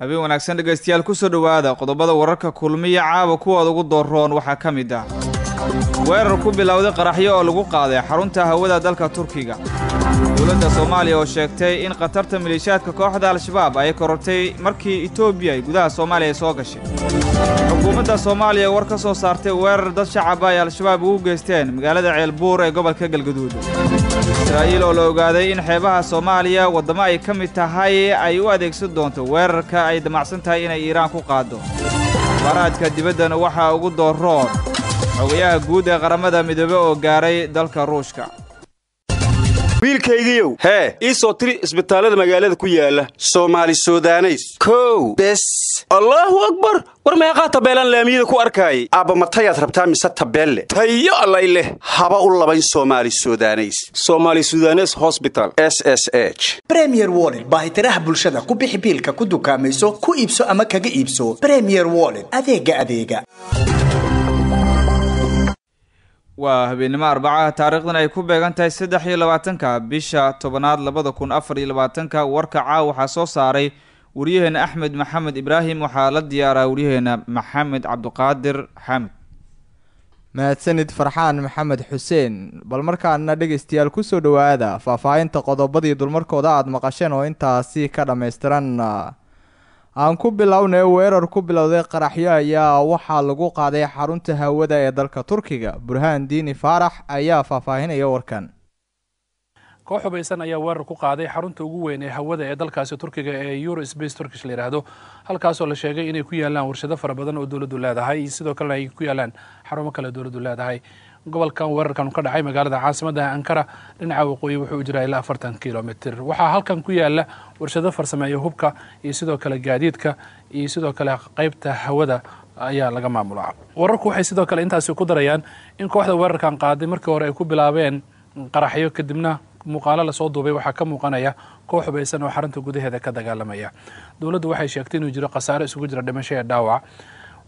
habeen wanaagsan dhegaystayaal ku soo dhowaada qodobada wararka kulmiya caawa kuwooda ugu dooroon waxaa ka mid ah. Weerar ku bilowday qaraxyo oo lagu qaaday xarunta hawada dalka turkiga dowladda soomaaliya oo sheegtay in khatarta maleeshiyaadka kooxda al-shabaab ay korortay markii etoobiya ay gudaha soomaaliya soo gashay. Xukuumadda soomaaliya war ka soo saartay weerar dad shacaba ay al-shabaab ugu geysteen magaalada ceelbuur ee gobolka galgaduud israa'iil oo la ogaaday in xeebaha soomaaliya waddamo ay ka mid tahay ay u adeegsan doonto weerarka ay damacsan tahay inay iiraan ku qaaddo. Baraadka dibaddana waxaa ugu dooroon xogayaha guud ee qaramada midoobe oo gaaray dalka ruushka wiilkaygiiow hee ii soo tiri isbitaallada magaalada ku yaalla soomaali sudaneys. Kow. Bes. Allaahu akbar! War meeqaa tabeelaan laamiyada ku arkaayay aabba matayaad rabtaa mise tabeelle? Tayo allay leh. Haba u labayn soomaali sudaneys. Somaali sudanes hosbital s s h. Bremier woled baahitiraha bulshada. Ku bixi biilka ku dukaamayso ku iibso ama kaga iibso. Bremier woled adeega adeega waa habeennimo arbacaha taariikhdan ay ku beegan tahay saddex iyo labaatanka bisha tobanaad labada kun afar iyo labaatanka. Warka caaw waxaa soo saaray waryaheena axmed maxamed ibraahim waxaa la diyaaraa waryaheena maxamed cabduqaadir xaamid mahadsanid farxaan maxamed xuseen bal markaana dhegaystayaal ku soo dhowaada faahfaahinta qodobadii dulmarkooda aada maqasheen oo intaasi ka dhammaystiran aan ku bilownay weerar ku bilowday qaraxyo ayaa waxaa lagu qaaday xarunta hawada ee dalka turkiga. Burhaan diini faarax ayaa faahfaahinaya warkan. Koox hubaysan ayaa weerar ku qaaday xarunta ugu weyn ee hawada ee dalkaasi turkiga ee euro space turkish la yidhaahdo halkaasoo la sheegay inay ku yaalaan warshado fara badan oo dowladdu leedahay. Iyo sidoo kalena ay ku yaalaan xarumo kale dowladdu leedahay gobolkan weerarkan ka dhacay magaalada caasimadda ankara. Dhinaca waqooyi wuxuu u jiraa ilaa afartan kilomitr waxaa halkan ku yaalla warshado farsameeya hubka iyo sidoo kale gaadiidka iyo sidoo kale qeybta hawada ayaa laga maamulaa. Wararku waxay sidoo kale intaasi ku darayaan in kooxda weerarkan qaaday markii hore ay ku bilaabeen qaraxyo kadibna muuqaalo la soo duubay waxaa ka muuqanaya koox hubaysan oo xarunta gudaheeda ka dagaalamaya. Dowladdu waxay sheegtay inuu jiro khasaare isugu jira dhimasho ee dhaawac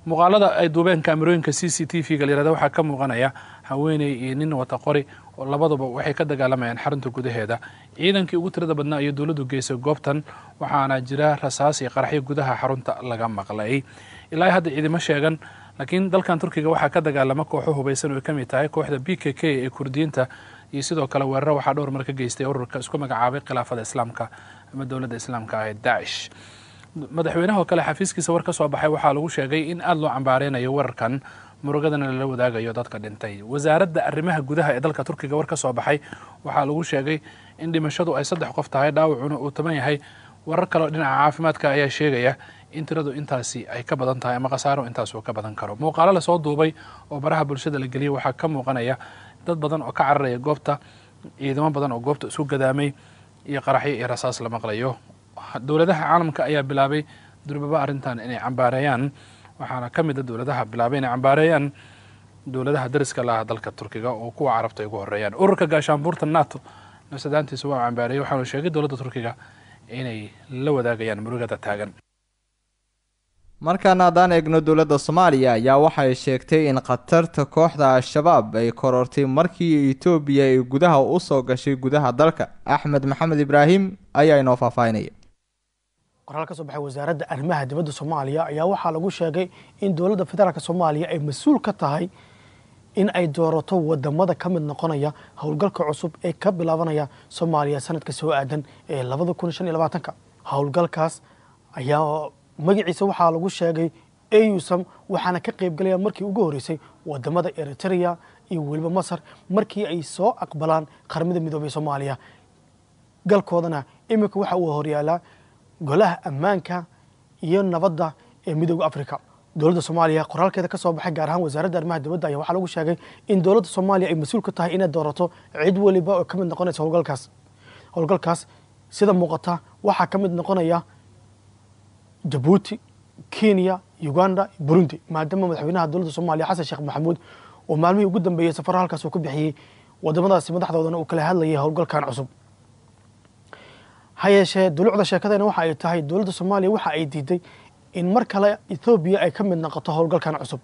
muuqaalada ay duubeen kaamerooyinka c c t v-ga layirahda waxaa ka muuqanaya haweeney iyo nin wata qori oo labaduba waxay ka dagaalamayaan xarunta gudaheeda. Ciidankii ugu tirada badnaa iyo dowladdu geysay goobtan waxaana jira rasaas iyo qaraxyo gudaha xarunta laga maqlay. Ilaa hadda ciidimo sheegan laakiin dalkan turkiga waxaa ka dagaalama kooxo hubaysan oo ka mid tahay kooxda b k k ee kurdiyiinta iyo sidoo kale weeraro waxaa dhowr mar ka geystay ururka isku magacaabay khilaafada islaamka ama dowladda islaamka ee daacish madaxweynaha kale xafiiskiisa war ka soo baxay waxaa lagu sheegay in aada loo cambaareynayo weerarkan murugadana lala wadaagayo dadka dhintay. Wasaaradda arrimaha gudaha ee dalka turkiga war ka soo baxay waxaa lagu sheegay in dhimashadu ay saddex qof tahay dhaawacuna uu taban yahay. Warar kaleo dhinaca caafimaadka ayaa sheegaya in tiradu intaasi ay ka badan tahay ama khasaaro intaas uu ka badan karo. Muuqaalo la soo duubay oo baraha bulshada la geliyay waxaa ka muuqanaya dad badan oo ka cararaya goobta ciidamo badan oo goobta isu gadaamay iyo qaraxyo iyo rasaas la maqlayo dowladaha caalamka ayaa bilaabay durbaba arrintan inay cambaareeyaan waxaana ka mid a dowladaha bilaabay inay cambaareeyaan dowladaha dariska laha dalka turkiga oo kuwa carabta ay ugu horeeyaan ururka gaashaanbuurta nato nafsadaantiisa waa cambaareeyay waxaanu sheegay dowladda turkiga inay la wadaagayaan murugada taagan. Markaana haddaan eegno dowladda soomaaliya ayaa waxay sheegtay in khatarta kooxda al-shabaab ay korortay markii etoobiya ay gudaha u soo gashay gudaha dalka. Axmed maxamed ibraahim ayaa inoo faahfaahinaya qoraal ka soo baxay wasaaradda arrimaha dibadda soomaaliya ayaa waxaa lagu sheegay in dowladda federaalk soomaaliya ay mas'uul ka tahay in ay doorato waddamada ka mid noqonaya howlgalka cusub ee ka bilaabanaya soomaaliya sanadka soo aadan ee labada kun shan iyo labaatanka. Howlgalkaas ayaa magaciisa waxaa lagu sheegay eusam waxaana ka qaybgalaya markii ugu horreysay waddamada eritrea iyo weliba masar markii ay soo aqbalaan qaramada midoobey soomaaliya. Galkoodana iminka waxa uu horyaalaa golaha ammaanka iyo nabadda ee midooda africa dowladda soomaaliya qoraalkeeda ka soo baxay gaar ahaan wasaaradda arrimaha dibadda ayaa waxaa lagu sheegay in dowladda soomaaliya ay mas'uul ka tahay inay doorato cid weliba oo ka mid noqonaysa howlgalkaas howlgalkaas sida muuqata waxaa ka mid noqonaya jabuuti kenya uganda burundi maadaama madaxweynaha dowladda soomaaliya xasan sheekh maxamuud oo maalmihii ugu dambeeyey safaro halkaas uu ku bixiyey wadamadaasi madaxdoodana uu kala hadlayay howlgalkan cusub ha yeeshee dulucda sheekadana waxa ay tahay dowladda soomaaliya waxa ay diiday in mar kale ethoobiya ay ka mid noqoto howlgalkan cusub.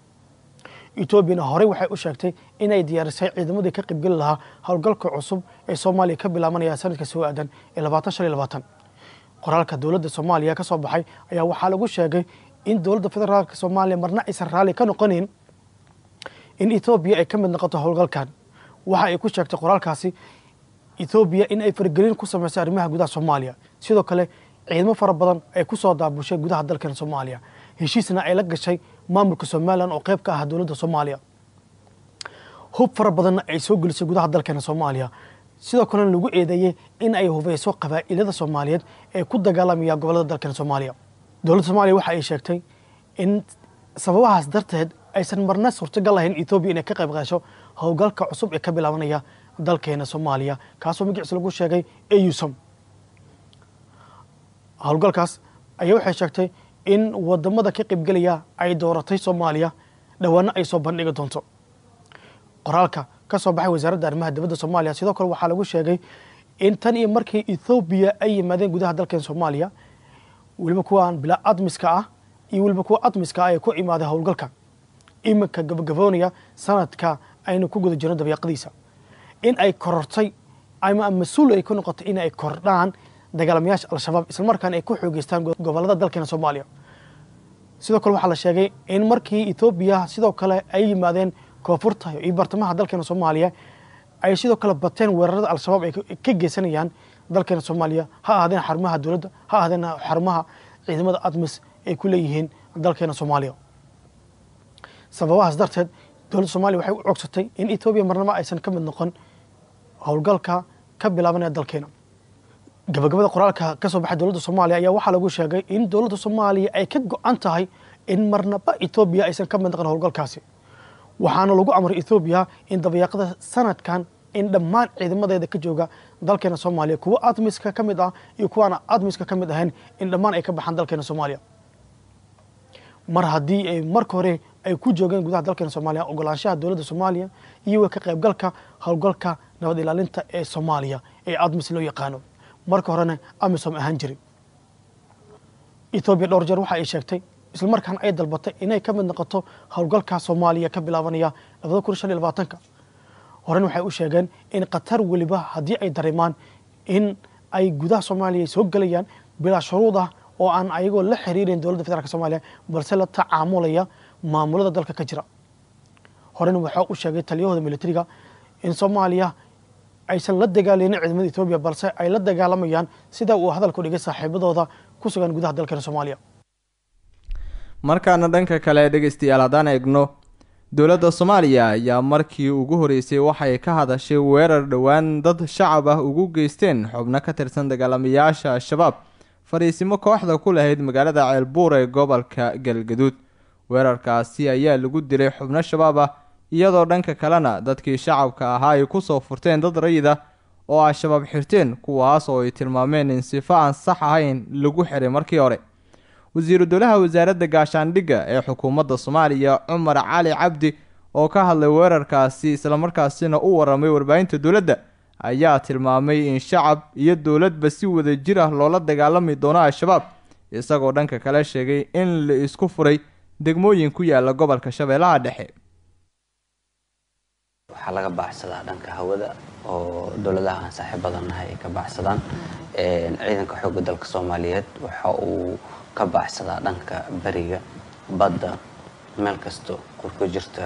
Etoobiyana horey waxay u sheegtay inay diyaarisay ciidamadii ka qaybgeli lahaa howlgalka cusub ee soomaaliya ka bilaabanaya sanadka soo aadan ee labaatan shan iyo labaatan. Qoraalka dowladda soomaaliya ka soo baxay ayaa waxaa lagu sheegay in dowladda federaalk soomaaliya marna aysan raalli ka noqonayn in etoobiya ay ka mid noqoto howlgalkan. Waxa ay ku sheegtay qoraalkaasi etoobiya in ay faragelin ku samaysay arrimaha gudaha soomaaliya. Sidoo kale ciidamo fara badan ay ku soo daabushay gudaha dalkan soomaaliya. Heshiisna ay la gashay maamulka somalilan oo qayb ka ah dowladda soomaaliya. Hub fara badanna ay soo gelisay gudaha dalkeena soomaaliya. Sidoo kalena lagu eedeeyey in ay hubeyso qabaa'ilada soomaaliyeed ee ku dagaalamaya gobollada dalkeena soomaaliya. Dowladda soomaaliya waxa ay sheegtay in sababahaas darteed aysan marna suurtagal lahayn etoobiya inay ka qayb qaasho howlgalka cusub ee ka bilaabanaya dalkeena soomaaliya kaasoo magaciisa lagu sheegay eusom howlgalkaas ayaa waxay sheegtay in waddamada ka qaybgelaya ay dooratay soomaaliya dhowaana ay soo bandhigi doonto. Qoraalka ka soo baxay wasaaradda arrimaha dibadda soomaaliya sidoo kale waxaa lagu sheegay in tan iyo markii ethoobiya ay yimaadeen gudaha dalkeen soomaaliya weliba kuwaan bilaa admiska ah iyo weliba kuwa admiska ah ee ku imaaday howlgalka. Iminka gabagaboonaya sanadka aynu ku guda jirno dabeeqadiisa in ay korortay ama mas'uul ay ku noqotay in ay kordhaan dagaalamayaasha al-shabaab islamarkaana ay ku xoogeystaan gobollada dalkeena soomaaliya. Sidoo kale waxaa la sheegay in markii etoobiya sidoo kale ay yimaadeen koonfurta iyo bartamaha dalkeena soomaaliya ay sidoo kale bateen weerarada al-shabaab ay ka geysanayaan dalkeena soomaaliya. Ha ahaadeen xarumaha dowladda ha ahaadeen xarumaha ciidamada admis ay ku leeyihiin dalkeena soomaaliya. Sababahaas darteed dowladda soomaaliya waxay u cogsatay in etoobiya marnaba aysan ka mid noqon howlgalka ka bilaabanaya dalkeena. Gabagabada qoraalka ka soo baxay dowladda soomaaliya ayaa waxaa lagu sheegay in dowladda soomaaliya ay ka go-an tahay in marnaba etoobiya aysan ka mid noqon howlgalkaasi. Waxaana lagu amray ethoobiya in dabayaaqada sanadkan in dhammaan ciidamadeeda ka jooga dalkeena soomaaliya. Kuwa admiska ka mid ah iyo kuwaana admiska ka mid ahayn in dhammaan ay ka baxaan dalkeena soomaaliya. Mar haddii ay marka hore ay ku joogeen gudaha dalkeena soomaaliya ogolaanshaha dowladda soomaaliya iyo ka qaybgalka howlgalka nabad ilaalinta ee soomaaliya ee admis loo yaqaano. Marka horena amisom ahaan jiray ethoobiya dhowr jeer waxa ay sheegtay islamarkaana ay dalbatay inay ka mid noqoto howlgalka soomaaliya ka bilaabanaya labada kun shan iyo labaatanka horena waxay u sheegeen in qatar weliba haddii ay dareemaan in ay gudaha soomaaliya soo gelayaan bilaa shuruud ah oo aan ayagoo la xiriirin dowladda federaalk soomaaliya balse la tacaamulaya maamulada dalka ka jira. Horena waxaa u sheegay taliyahooda militariga in soomaaliya aysan la dagaalaynin ciidamada etoobiya balse ay la dagaalamayaan sida uu hadalku dhigay saaxiibadooda ku sugan gudaha dalkeena soomaaliya. Markaana dhanka kale dhegeystayaal haddaan eegno dowladda soomaaliya ayaa markii ugu horeysay waxay ka hadashay weerar dhowaan dad shacab ah ugu geysteen xubno ka tirsan dagaalamayaasha al-shabaab fariisimo kooxda ku lahayd magaalada ceelbuur ee gobolka galgaduud. Weerarkaasi ayaa lagu dilay xubno shabaab ah iyadoo dhanka kalena dadkii shacabka ahaa ay ku soo furteen dad rayid ah oo al-shabaab xirteen kuwaas oo ay tilmaameen in sifo aan sax ahayn lagu xiray markii hore. Wasiiru dowlaha wasaaradda gaashaandhigga ee xukuumadda soomaaliya cumar cali cabdi oo ka hadlay weerarkaasi islamarkaasina u waramay warbaahinta dowladda ayaa tilmaamay in shacab iyo dowladba si wada jir ah loola dagaalami doono al-shabaab isagoo dhanka kale sheegay in la isku furay degmooyin ku yaalla gobolka shabeellaha dhexe waxaa laga baacsadaa dhanka hawada oo dowladaha aan saaxiib nahay ay ka baacsadaan ciidanka xoogga dalka soomaaliyeed waxa uu ka baacsadaa dhanka beriga badda meel kasto qurku jirta.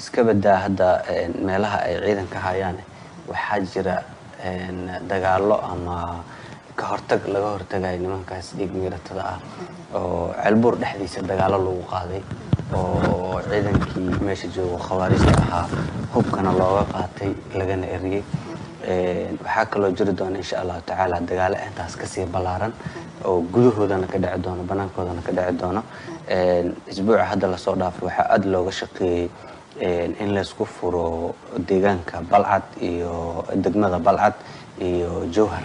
Iska badaa hadda meelaha ay ciidanka hayaan waxaa jira dagaallo ama ka hortag laga hortagayo nimankaas dhiig miiratada ah oo ceelbuur dhexdiisa dagaallo lagu qaaday oo ciidankii meesha joogo khawaarijta ahaa hubkana looga qaatay lagana eriyey waxaa kaloo jiri doona insha allahu tacaala dagaalo intaas ka sii ballaaran oo gudahoodana ka dhici doono banaankoodana ka dhici doono. Isbuuca hadda la soo dhaafay waxaa aada looga shaqeeyey in laysku furo deegaanka balcad iyo degmada balcad iyo jowhar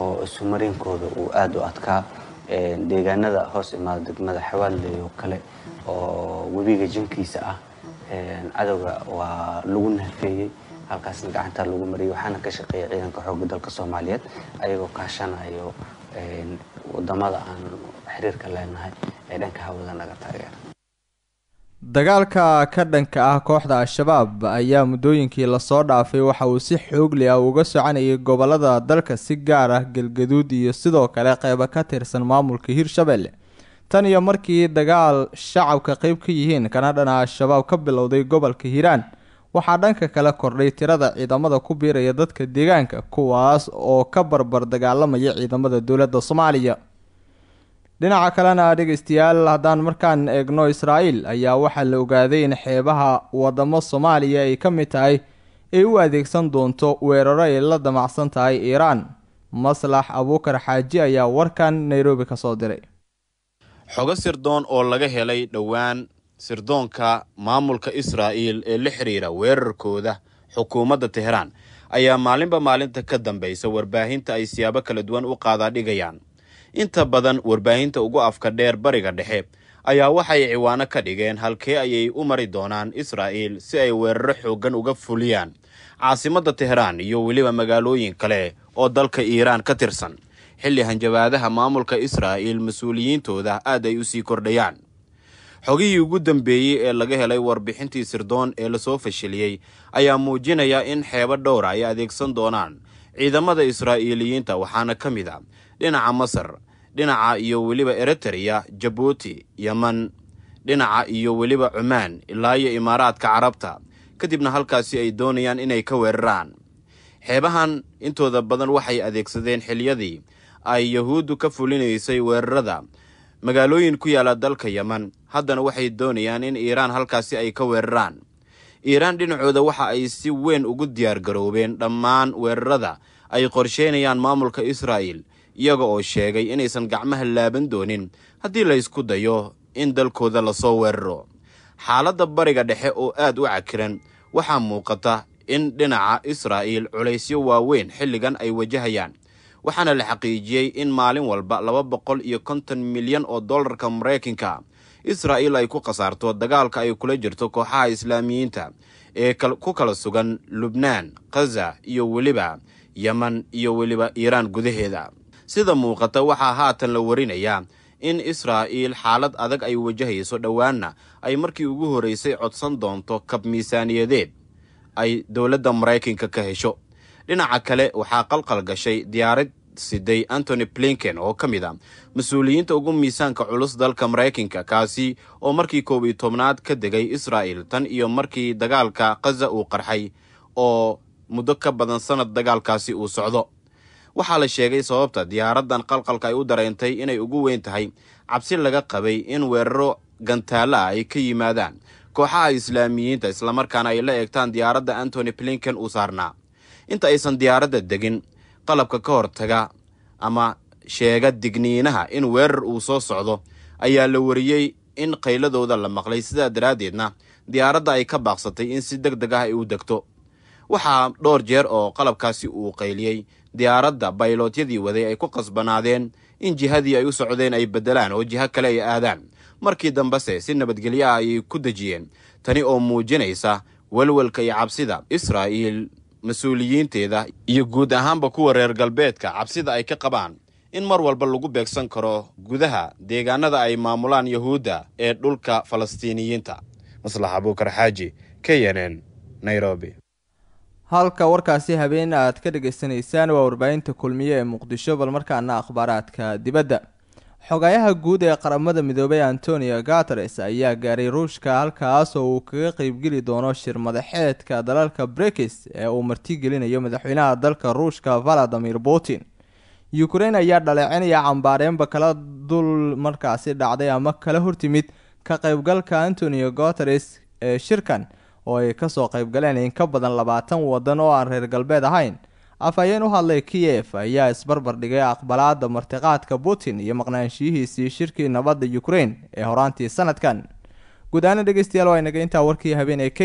oo isumariinkooda uu aada u adkaa. Deegaanada hoos imaada degmada xawaaley oo kale oo webiga jinkiisa ah cadowga waa lagu nafeeyey halkaasna gacantaa lagu mariyay waxaana ka shaqeeya ciidanka xoogga dalka soomaaliyeed ayagoo kaashanayo waddamada aan xiriirka leenahay ee dhanka hawada naga taageera. Dagaalka ka dhanka ah kooxda al-shabaab ayaa muddooyinkii la soo dhaafay waxa uu si xoogli ah uga soconayay gobollada dalka si gaar ah galgaduud iyo sidoo kale qeybo ka tirsan maamulka hirshabelle tan iyo markii dagaal shacabka qeyb ka yihiin kana dhana al-shabaab ka bilowday gobolka hiiraan. Waxaa dhanka kale kordhay tirada ciidamada ku biiraya dadka deegaanka kuwaas oo ka barbar dagaalamaya ciidamada dowladda soomaaliya. Dhinaca kalena dhegeystayaal haddaan markaan eegno israa'iil ayaa waxaa la ogaaday in xeebaha wadamo soomaaliya ay ka mid tahay ay u adeegsan doonto weeraro ay la damacsan tahay iiraan. Maslax abuukar xaaji ayaa warkan nairobi ka soo diray xogo sirdoon oo laga helay dhowaan sirdoonka maamulka israa'iil ee la xidhiira weerarkooda xukuumadda teheraan ayaa maalinba maalinta ka dambaysa warbaahinta ay siyaabo kala duwan u qaadaadhigayaan inta badan warbaahinta ugu afka dheer bariga dhexe ayaa waxay ciwaano ka dhigeen halkee ayay u mari doonaan israa'iil si ay weeraro xooggan uga fuliyaan. Caasimadda teheraan iyo weliba magaalooyin kale oo dalka iiraan ka tirsan xilli hanjabaadaha maamulka israa'iil mas'uuliyiintooda aad ay u sii kordhayaan. Xogihii ugu dambeeyey ee laga helay warbixintii sirdoon ee la soo fashiliyey ayaa muujinaya in xeebo dhowra ay adeegsan doonaan ciidamada israa'iiliyiinta waxaana ka mid a dhinaca masar dhinaca iyo weliba eritreya jabuuti yeman dhinaca iyo weliba cumaan ilaa iyo imaaraadka carabta kadibna halkaasi ay doonayaan inay ka weeraraan. Xeebahan intooda badan waxay adeegsadeen xiliyadii ay yahuuddu ka fulinaysay weerarada. Magaalooyin ku yaalla dalka yeman haddana waxay doonayaan in iiraan halkaasi ay ka weeraraan. Iiraan dhinacooda waxa ay si weyn ugu diyaar garoobeen dhammaan weerarada ay qorsheynayaan maamulka israa'iil iyaga oo sheegay inaysan gacmaha laaban doonin haddii la ysku dayo in dalkooda la soo weeraro. Xaaladda bariga dhexe oo aad u cakiran waxaa muuqata in dhinaca israa'iil culaysyo waaweyn xilligan ay wajahayaan waxaana la xaqiijiyey in maalin walba laba boqol iyo konton milyan oo dollarka maraykanka israa'iil ay ku khasaarto dagaalka ay kula jirto kooxaha islaamiyiinta ee ku kala sugan lubnaan khaza iyo weliba yeman iyo weliba iiraan gudaheeda. Sida muuqata waxaa haatan la warinayaa in israa'iil xaalad adag ay wajahayso dhowaanna ay markii ugu horreysay codsan doonto kab miisaaniyadeed ay dowladda maraykanka ka hesho dhinaca kale waxaa qalqal gashay diyaarad siday antony blinken oo ka mid a mas'uuliyiinta ugu miisaanka culus dalka maraykanka kaasi oo markii koob iyo tobnaad ka degay israa'il tan iyo markii dagaalka khaza uu qarxay oo muddo ka badan sanad dagaalkaasi uu socdo. Waxaa la sheegay sababta diyaaraddan qalqalka ay u dareentay inay ugu weyn tahay cabsi laga qabay in weeraro gantaalla ah ay ka yimaadaan kooxaha islaamiyiinta islamarkaana ay la eegtaan diyaaradda antony blinken uu saarnaa inta aysan diyaaradda degin qalabka ka hortaga ama sheega digniinaha in weerar uu soo socdo ayaa la wariyey in qayladooda la maqlay. Sidaa daraaddeedna diyaaradda ay ka baaqsatay in si deg deg ah ay u degto. Waxaa dhowr jeer oo qalabkaasi uu qayliyey. Diyaaradda baylootyadii waday ay ku qasbanaadeen in jihadii ay u socdeen ay beddelaan oo jiho kale ay aadaan. Markii dambese si nabadgelyo ah ayay ku dejiyeen. Tani oo muujinaysa welwelka iyo cabsida israa'iil mas'uuliyiinteeda iyo guud ahaanba kuwa reer galbeedka cabsida ay ka qabaan in mar walba lagu beegsan karo gudaha deegaanada ay maamulaan yahuudda ee dhulka falastiiniyiinta. Maslax abuukar xaaji k n n nairobi. Halka warkaasi habeen aad ka dhagaysanaysaan waa warbaahinta kulmiye ee muqdisho bal markaana akhbaaraadka dibadda xogayaha guud ee qaramada midoobay antonio gateres ayaa gaaray ruushka halkaas oo uu kaga qeybgeli doono shir madaxeedka dalalka brekis ee uu martigelinayo madaxweynaha dalka ruushka valadimir putin. Ukrein ayaa dhaleecinaya cambaareenba kala dul markaasi dhacday ama kala hortimid ka qeybgalka antonio guteres ee shirkan oo ay ka soo qeybgaleen in ka badan labaatan wadan oo aan reer galbeed ahayn afhayeen u hadlay kiyef ayaa isbarbar dhigay aqbalaada martiqaadka putin iyo maqnaanshiyihiisii shirkii nabadda ukrein ee horaantii sanadkan. Guud ahaan dhegeystayaal waa inaga intaa warkii habeen ee k